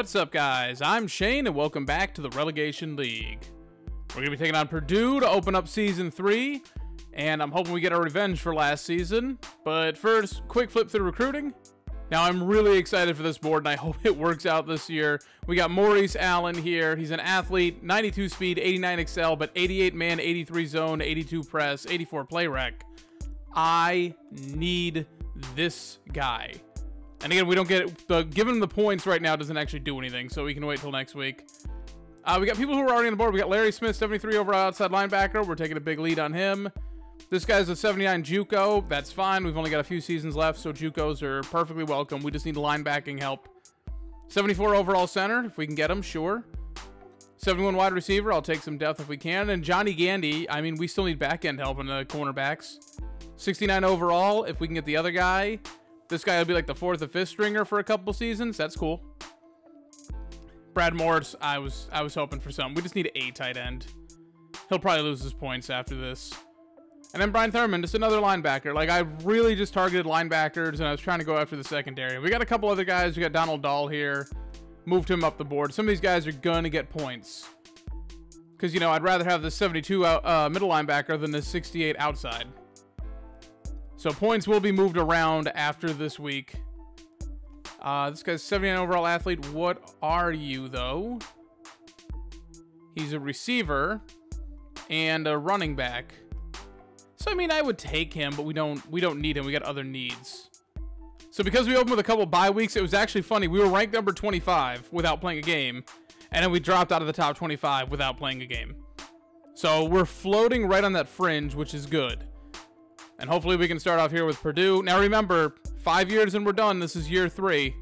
What's up, guys? I'm Shane, and welcome back to the Relegation League. We're going to be taking on Purdue to open up Season 3, and I'm hoping we get our revenge for last season. But first, quick flip through recruiting. Now, I'm really excited for this board, and I hope it works out this year. We got Maurice Allen here. He's an athlete, 92 speed, 89 accel, but 88 man, 83 zone, 82 press, 84 play rec. I need this guy. And again, we don't get the giving the points right now doesn't actually do anything, so we can wait till next week. Uh, we got people who are already on the board. We got Larry Smith, 73 overall outside linebacker. We're taking a big lead on him. This guy's a 79 JUCO. That's fine. We've only got a few seasons left, so JUCOs are perfectly welcome. We just need linebacking help. 74 overall center, if we can get him, sure. 71 wide receiver, I'll take some depth if we can. And Johnny Gandy, I mean, we still need back end help in the cornerbacks. 69 overall, if we can get the other guy. This guy will be like the fourth or fifth stringer for a couple seasons. That's cool. Brad Morris, I was I was hoping for some. We just need a tight end. He'll probably lose his points after this. And then Brian Thurman, just another linebacker. Like, I really just targeted linebackers, and I was trying to go after the secondary. We got a couple other guys. We got Donald Dahl here. Moved him up the board. Some of these guys are going to get points. Because, you know, I'd rather have the 72 out, uh, middle linebacker than the 68 outside. So points will be moved around after this week. Uh, this guy's 79 overall athlete. What are you, though? He's a receiver and a running back. So I mean, I would take him, but we don't we don't need him. We got other needs. So because we opened with a couple bye weeks, it was actually funny. We were ranked number 25 without playing a game, and then we dropped out of the top 25 without playing a game. So we're floating right on that fringe, which is good. And hopefully we can start off here with Purdue. Now remember, five years and we're done. This is year three.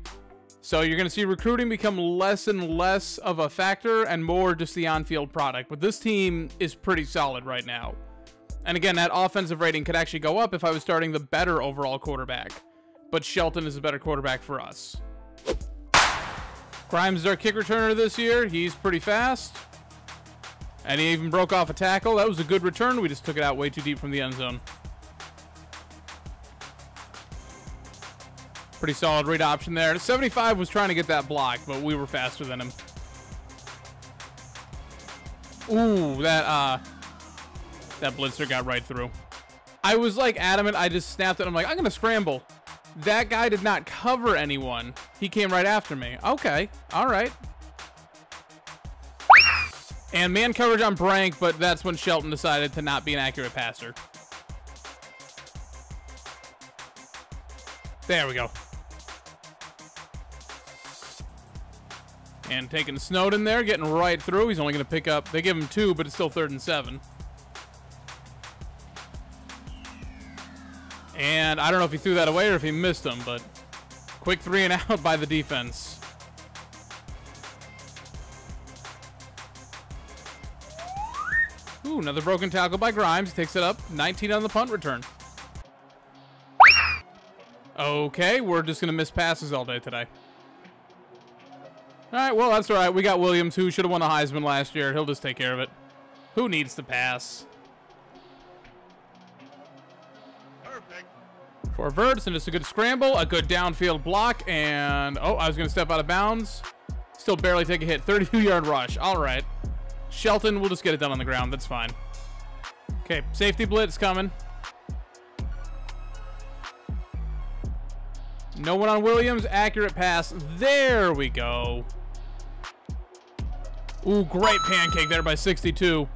So you're going to see recruiting become less and less of a factor and more just the on-field product. But this team is pretty solid right now. And again, that offensive rating could actually go up if I was starting the better overall quarterback. But Shelton is a better quarterback for us. Grimes is our kick returner this year. He's pretty fast. And he even broke off a tackle. That was a good return. We just took it out way too deep from the end zone. Pretty solid read option there. 75 was trying to get that block, but we were faster than him. Ooh, that uh that blitzer got right through. I was like adamant, I just snapped it. I'm like, I'm gonna scramble. That guy did not cover anyone. He came right after me. Okay, all right. And man coverage on Brank, but that's when Shelton decided to not be an accurate passer. There we go. And taking Snowden there, getting right through. He's only going to pick up, they give him two, but it's still third and seven. And I don't know if he threw that away or if he missed him, but quick three and out by the defense. Ooh, another broken tackle by Grimes. Takes it up. 19 on the punt return. Okay, we're just going to miss passes all day today. All right, well, that's all right. We got Williams, who should have won the Heisman last year. He'll just take care of it. Who needs to pass? Perfect. For Verts, and just a good scramble, a good downfield block, and... Oh, I was going to step out of bounds. Still barely take a hit. 32-yard rush. All right. Shelton we'll just get it done on the ground. That's fine. Okay, safety blitz coming. No one on Williams. Accurate pass. There we go. Ooh, great pancake there by 62.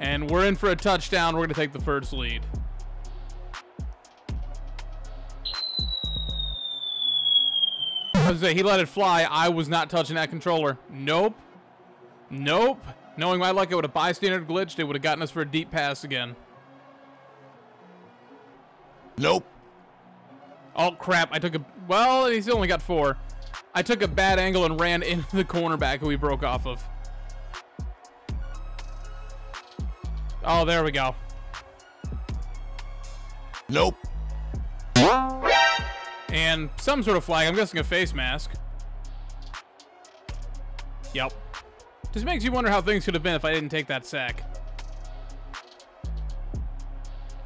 And we're in for a touchdown. We're going to take the first lead. Say, he let it fly. I was not touching that controller. Nope. Nope. Knowing my luck, it would have bystander glitched. It would have gotten us for a deep pass again. Nope. Oh, crap. I took a... Well, he's only got four. I took a bad angle and ran into the cornerback who he broke off of. Oh, there we go. Nope. And some sort of flag. I'm guessing a face mask. Yep. Just makes you wonder how things could have been if I didn't take that sack.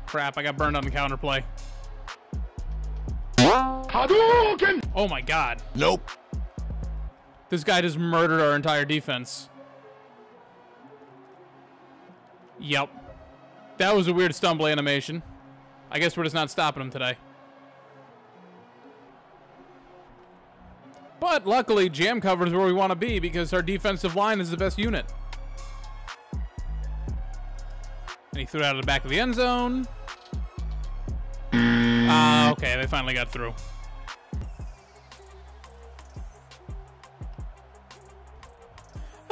Crap, I got burned on the counterplay. Hadouken! Oh my god. Nope. This guy just murdered our entire defense. Yep. That was a weird stumble animation. I guess we're just not stopping him today. But luckily, jam cover is where we want to be because our defensive line is the best unit. And he threw it out of the back of the end zone. Ah, uh, okay, they finally got through.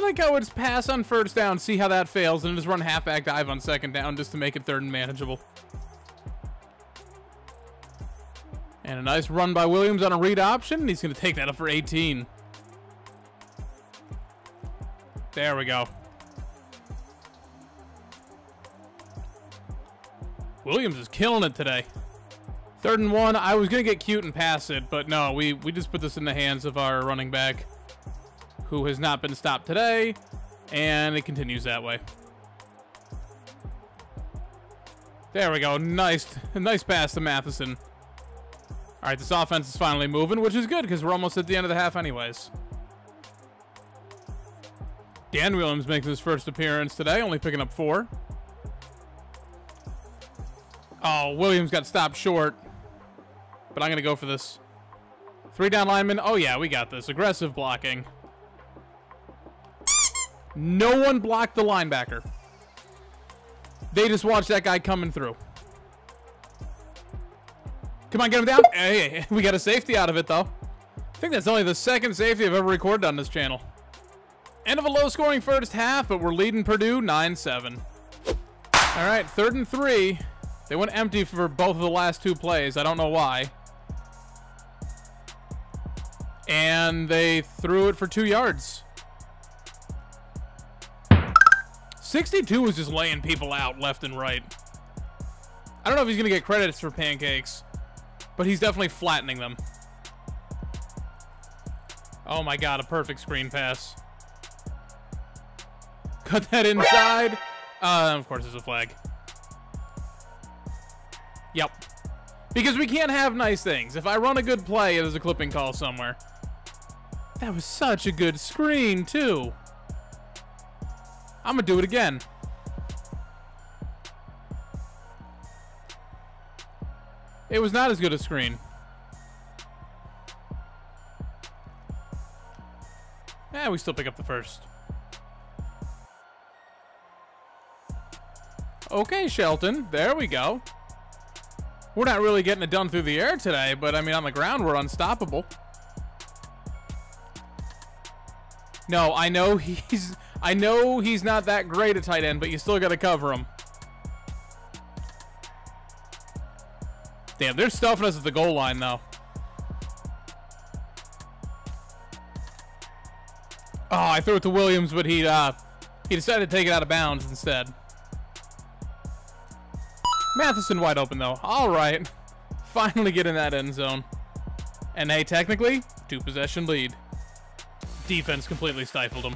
I think I would pass on first down, see how that fails, and just run halfback dive on second down just to make it third and manageable. And a nice run by Williams on a read option. He's going to take that up for 18. There we go. Williams is killing it today. Third and one. I was going to get cute and pass it, but no, we, we just put this in the hands of our running back, who has not been stopped today, and it continues that way. There we go. Nice, nice pass to Matheson. All right, this offense is finally moving, which is good because we're almost at the end of the half anyways. Dan Williams makes his first appearance today, only picking up four. Oh, Williams got stopped short. But I'm going to go for this. Three down linemen. Oh, yeah, we got this. Aggressive blocking. No one blocked the linebacker. They just watched that guy coming through. Come on, get him down. Hey, we got a safety out of it, though. I think that's only the second safety I've ever recorded on this channel. End of a low-scoring first half, but we're leading Purdue 9-7. All right, third and three. They went empty for both of the last two plays. I don't know why. And they threw it for two yards. 62 was just laying people out left and right. I don't know if he's going to get credits for pancakes. But he's definitely flattening them. Oh my god, a perfect screen pass. Cut that inside. Uh, of course, there's a flag. Yep. Because we can't have nice things. If I run a good play, there's a clipping call somewhere. That was such a good screen, too. I'm gonna do it again. It was not as good a screen. Yeah, we still pick up the first. Okay, Shelton. There we go. We're not really getting it done through the air today, but I mean, on the ground, we're unstoppable. No, I know he's... I know he's not that great a tight end, but you still got to cover him. Damn, they're stuffing us at the goal line, though. Oh, I threw it to Williams, but he uh, he decided to take it out of bounds instead. Matheson wide open, though. All right. Finally get in that end zone. And hey, technically, two-possession lead. Defense completely stifled him.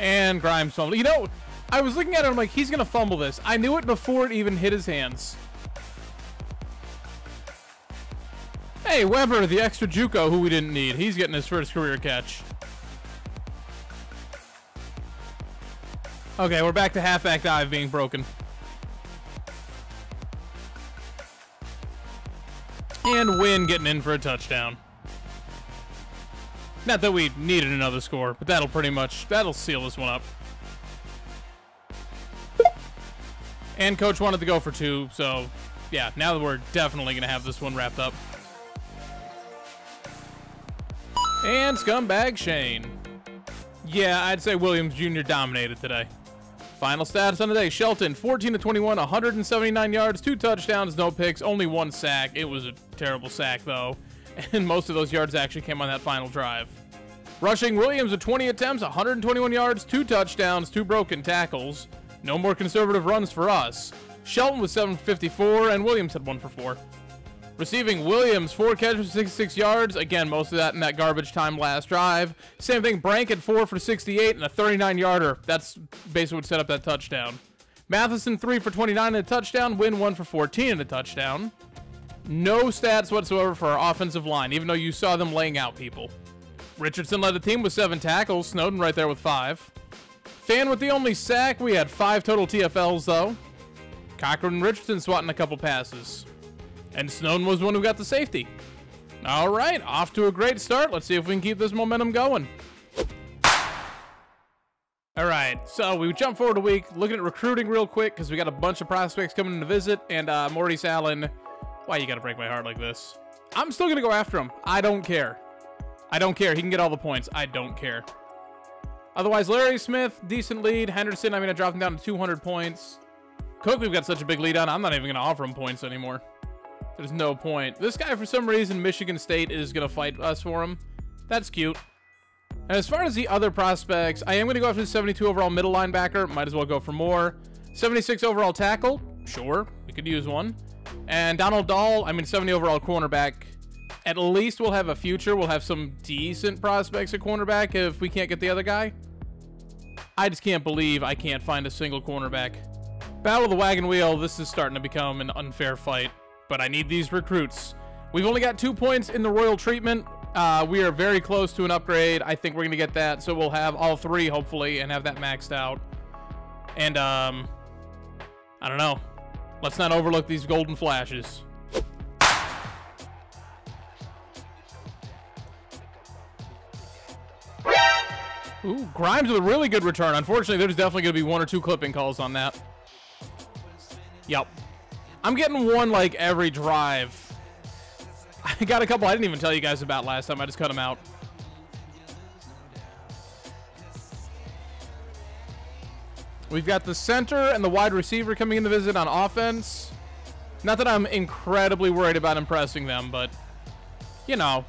And Grimes fumbled. You know, I was looking at it, I'm like, he's going to fumble this. I knew it before it even hit his hands. Hey, Weber, the extra Juco who we didn't need. He's getting his first career catch. Okay, we're back to halfback dive being broken. And Win getting in for a touchdown. Not that we needed another score, but that'll pretty much, that'll seal this one up. And Coach wanted to go for two, so yeah, now that we're definitely going to have this one wrapped up. And Scumbag Shane. Yeah, I'd say Williams Jr. dominated today. Final stats on the day. Shelton, 14 to 21, 179 yards, two touchdowns, no picks, only one sack. It was a terrible sack, though. And most of those yards actually came on that final drive. Rushing Williams with 20 attempts, 121 yards, two touchdowns, two broken tackles. No more conservative runs for us. Shelton was 754, and Williams had one for four. Receiving Williams, four catches, for 66 yards. Again, most of that in that garbage time last drive. Same thing, Brank at four for 68 and a 39 yarder. That's basically what set up that touchdown. Matheson, three for 29 and a touchdown. Win, one for 14 and a touchdown. No stats whatsoever for our offensive line, even though you saw them laying out people. Richardson led the team with seven tackles. Snowden right there with five. Fan with the only sack. We had five total TFLs, though. Cochran and Richardson swatting a couple passes. And Snowden was one who got the safety. All right, off to a great start. Let's see if we can keep this momentum going. All right, so we jump forward a week, looking at recruiting real quick because we got a bunch of prospects coming in to visit, and uh, Maurice Allen. Why you gotta break my heart like this? I'm still gonna go after him. I don't care. I don't care. He can get all the points. I don't care. Otherwise, Larry Smith, decent lead. Henderson, I'm gonna drop him down to 200 points. Cook, we've got such a big lead on. I'm not even gonna offer him points anymore. There's no point. This guy, for some reason, Michigan State is gonna fight us for him. That's cute. And as far as the other prospects, I am going to go after the 72 overall middle linebacker. Might as well go for more. 76 overall tackle. Sure, we could use one. And Donald Dahl, I mean, 70 overall cornerback. At least we'll have a future. We'll have some decent prospects at cornerback if we can't get the other guy. I just can't believe I can't find a single cornerback. Battle of the Wagon Wheel, this is starting to become an unfair fight. But I need these recruits. We've only got two points in the Royal Treatment. Uh, we are very close to an upgrade. I think we're going to get that. So we'll have all three, hopefully, and have that maxed out. And, um, I don't know. Let's not overlook these golden flashes. Ooh, Grimes with a really good return. Unfortunately, there's definitely going to be one or two clipping calls on that. Yep. I'm getting one, like, every drive. I got a couple I didn't even tell you guys about last time. I just cut them out. We've got the center and the wide receiver coming in to visit on offense. Not that I'm incredibly worried about impressing them, but, you know,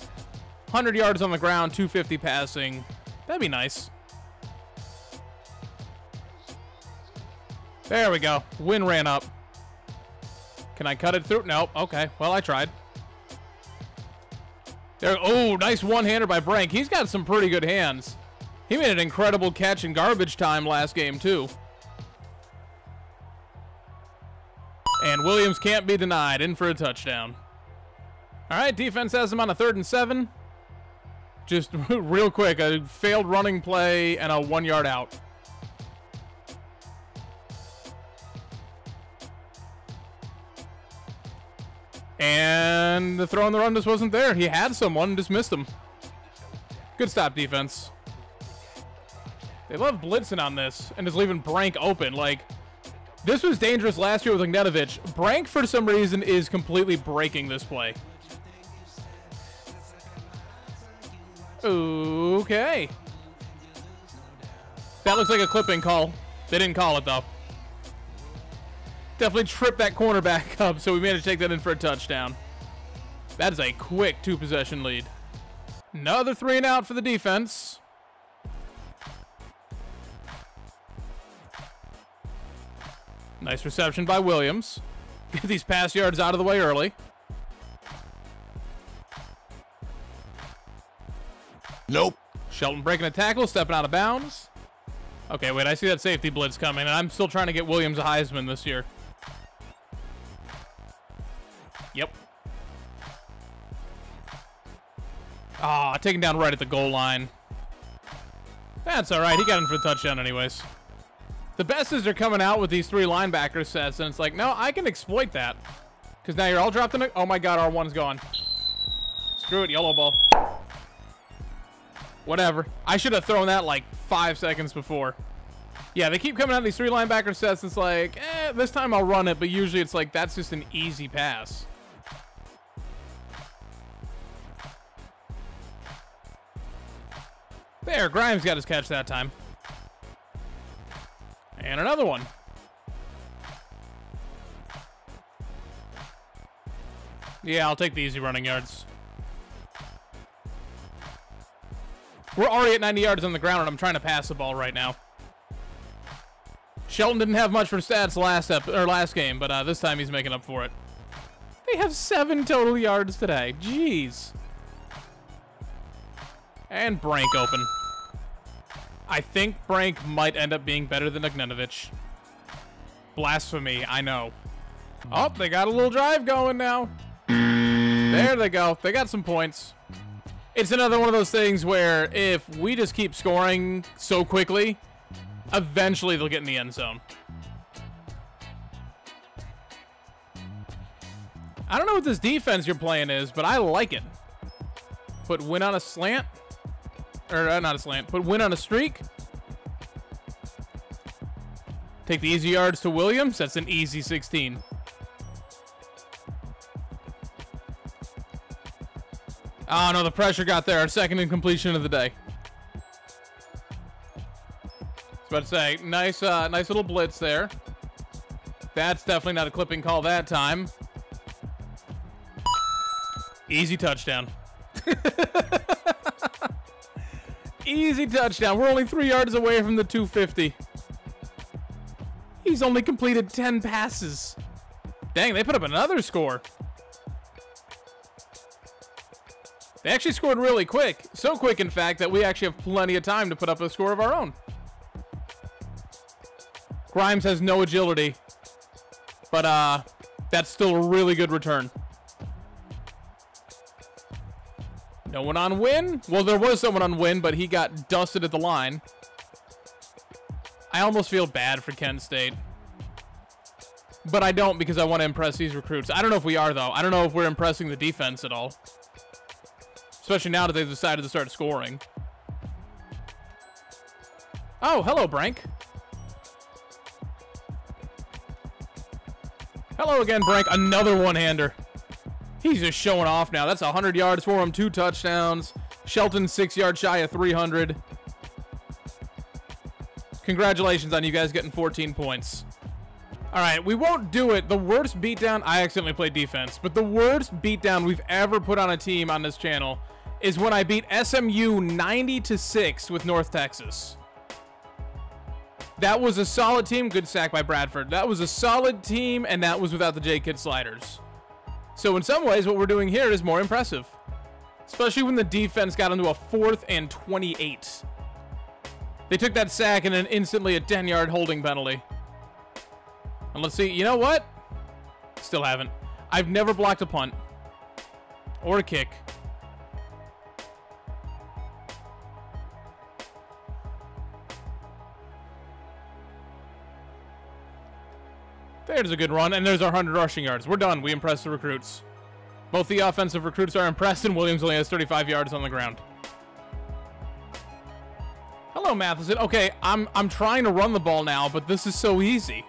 100 yards on the ground, 250 passing. That'd be nice. There we go. Win ran up. Can I cut it through? Nope. Okay. Well, I tried. There, oh, nice one-hander by Brank. He's got some pretty good hands. He made an incredible catch in garbage time last game, too. And Williams can't be denied. In for a touchdown. All right, defense has him on a third and seven. Just real quick, a failed running play and a one-yard out. And the throw on the run just wasn't there. He had someone just missed him. Good stop defense. They love blitzing on this and just leaving Brank open. Like, this was dangerous last year with Ognetovich. Brank, for some reason, is completely breaking this play. Okay. That looks like a clipping call. They didn't call it, though. Definitely tripped that cornerback up, so we managed to take that in for a touchdown. That is a quick two-possession lead. Another three and out for the defense. Nice reception by Williams. Get these pass yards out of the way early. Nope. Shelton breaking a tackle, stepping out of bounds. Okay, wait, I see that safety blitz coming, and I'm still trying to get Williams a Heisman this year. Yep. Ah, oh, taken down right at the goal line. That's all right. He got in for the touchdown anyways. The best is they're coming out with these three linebacker sets, and it's like, no, I can exploit that. Because now you're all dropped in it. Oh my god, R1's gone. Screw it, yellow ball. Whatever. I should have thrown that like five seconds before. Yeah, they keep coming out these three linebacker sets. It's like, eh, this time I'll run it, but usually it's like, that's just an easy pass. There, Grimes got his catch that time. And another one. Yeah, I'll take the easy running yards. We're already at 90 yards on the ground, and I'm trying to pass the ball right now. Shelton didn't have much for stats last ep or last game, but uh, this time he's making up for it. They have seven total yards today. Jeez. And Brank open. I think Brank might end up being better than Ognetovich. Blasphemy, I know. Oh, they got a little drive going now. There they go. They got some points. It's another one of those things where if we just keep scoring so quickly, eventually they'll get in the end zone. I don't know what this defense you're playing is, but I like it. Put win on a slant. Or uh, not a slant. Put win on a streak. Take the easy yards to Williams. That's an easy 16. Oh, no, the pressure got there. Our second incompletion of the day. I was about to say, nice, uh, nice little blitz there. That's definitely not a clipping call that time. Easy touchdown. Easy touchdown. We're only three yards away from the 250. He's only completed 10 passes. Dang, they put up another score. They actually scored really quick. So quick, in fact, that we actually have plenty of time to put up a score of our own. Grimes has no agility. But, uh, that's still a really good return. No one on win? Well, there was someone on win, but he got dusted at the line. I almost feel bad for Kent State. But I don't because I want to impress these recruits. I don't know if we are, though. I don't know if we're impressing the defense at all. Especially now that they've decided to start scoring. Oh, hello, Brank. Hello again, Brank. Another one-hander. He's just showing off now. That's 100 yards for him, two touchdowns. Shelton, six yards shy of 300. Congratulations on you guys getting 14 points. All right, we won't do it. The worst beatdown, I accidentally played defense, but the worst beatdown we've ever put on a team on this channel is when I beat SMU 90 to 6 with North Texas. That was a solid team. Good sack by Bradford. That was a solid team, and that was without the J-Kid sliders. So in some ways, what we're doing here is more impressive. Especially when the defense got into a fourth and 28. They took that sack and then instantly a 10-yard holding penalty. And let's see. You know what? Still haven't. I've never blocked a punt. Or a kick. There's a good run, and there's our 100 rushing yards. We're done. We impressed the recruits. Both the offensive recruits are impressed, and Williams only has 35 yards on the ground. Hello, Matheson. Okay, I'm I'm trying to run the ball now, but this is so easy.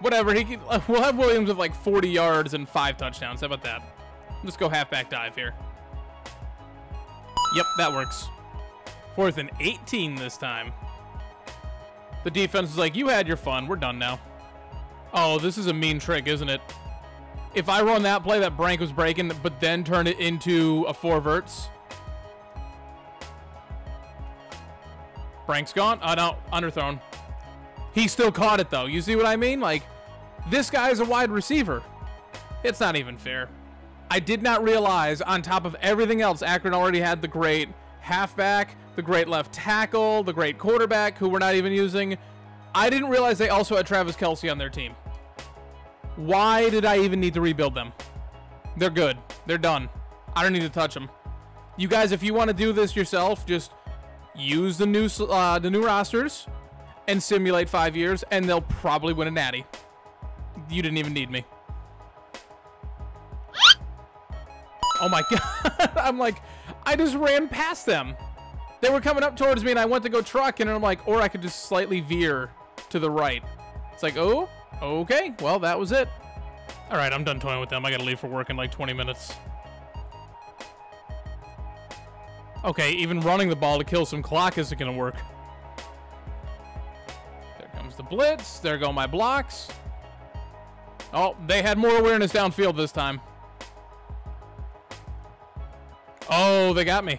Whatever. He can, we'll have Williams with like 40 yards and five touchdowns. How about that? Let's go halfback dive here. Yep, that works. Fourth and 18 this time. The defense is like, you had your fun. We're done now. Oh, this is a mean trick, isn't it? If I run that play that Brank was breaking, but then turn it into a four verts. Brank's gone. Oh, no. Underthrown. He still caught it, though. You see what I mean? Like, this guy is a wide receiver. It's not even fair. I did not realize, on top of everything else, Akron already had the great halfback, the great left tackle, the great quarterback, who we're not even using, I didn't realize they also had Travis Kelce on their team. Why did I even need to rebuild them? They're good. They're done. I don't need to touch them. You guys, if you want to do this yourself, just use the new uh, the new rosters and simulate five years, and they'll probably win a natty. You didn't even need me. Oh my god. I'm like, I just ran past them. They were coming up towards me, and I went to go truck, and I'm like, or I could just slightly veer to the right. It's like, oh, okay, well, that was it. All right, I'm done toying with them. I gotta leave for work in like 20 minutes. Okay, even running the ball to kill some clock isn't gonna work. There comes the blitz. There go my blocks. Oh, they had more awareness downfield this time. Oh, they got me.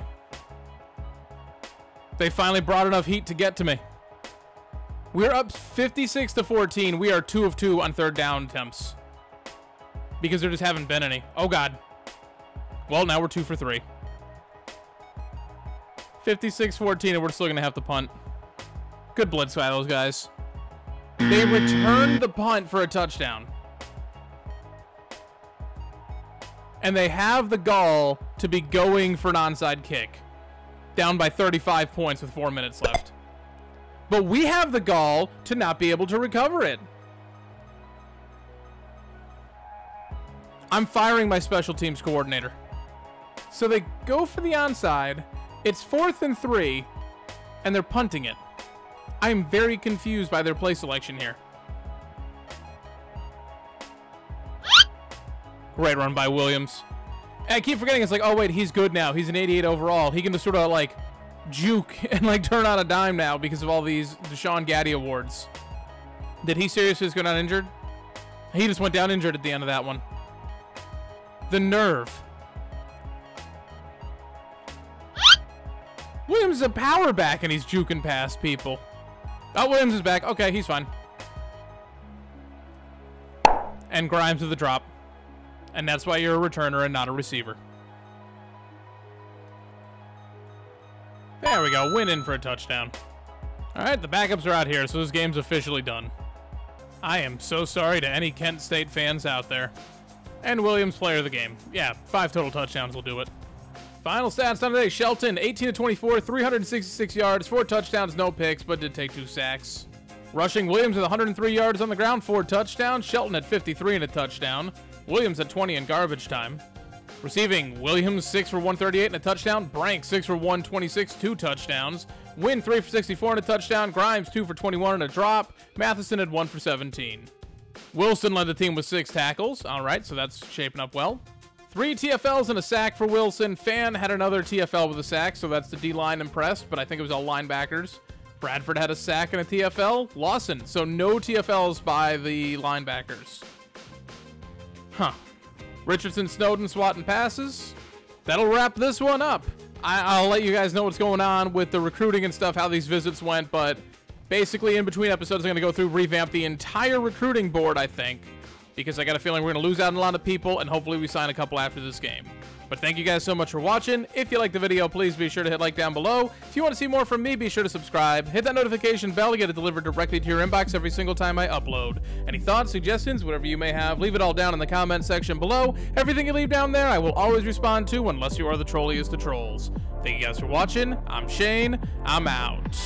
They finally brought enough heat to get to me. We're up 56 to 14. We are two of two on third down attempts. Because there just haven't been any. Oh, God. Well, now we're two for three. 56-14, and we're still going to have to punt. Good blitz by those guys. They returned the punt for a touchdown. and they have the gall to be going for an onside kick, down by 35 points with four minutes left. But we have the gall to not be able to recover it. I'm firing my special teams coordinator. So they go for the onside. It's fourth and three, and they're punting it. I am very confused by their play selection here. Great run by Williams. I keep forgetting, it's like, oh wait, he's good now. He's an 88 overall. He can just sort of like juke and like turn on a dime now because of all these Deshaun Gaddy awards. Did he seriously just go down injured? He just went down injured at the end of that one. The nerve. Williams is a power back and he's juking past people. Oh, Williams is back. Okay, he's fine. And Grimes with the drop. And that's why you're a returner and not a receiver. There we go. Win in for a touchdown. All right, the backups are out here, so this game's officially done. I am so sorry to any Kent State fans out there. And Williams, player of the game. Yeah, five total touchdowns will do it. Final stats on today. Shelton, 18 to 24, 366 yards, four touchdowns, no picks, but did take two sacks. Rushing Williams with 103 yards on the ground, four touchdowns. Shelton at 53 and a touchdown. Williams at 20 in garbage time. Receiving Williams 6 for 138 and a touchdown. Brank 6 for 126, two touchdowns. Win 3 for 64 and a touchdown. Grimes 2 for 21 and a drop. Matheson had 1 for 17. Wilson led the team with six tackles. All right, so that's shaping up well. Three TFLs and a sack for Wilson. Fan had another TFL with a sack, so that's the D line impressed, but I think it was all linebackers. Bradford had a sack and a TFL. Lawson, so no TFLs by the linebackers. Huh. Richardson, Snowden, swatting passes. That'll wrap this one up. I, will let you guys know what's going on with the recruiting and stuff, how these visits went, but basically in between episodes, I'm going to go through, revamp the entire recruiting board, I think because I got a feeling we're going to lose out on a lot of people, and hopefully we sign a couple after this game. But thank you guys so much for watching. If you liked the video, please be sure to hit like down below. If you want to see more from me, be sure to subscribe. Hit that notification bell to get it delivered directly to your inbox every single time I upload. Any thoughts, suggestions, whatever you may have, leave it all down in the comment section below. Everything you leave down there, I will always respond to unless you are the trolliest of trolls. Thank you guys for watching. I'm Shane. I'm out.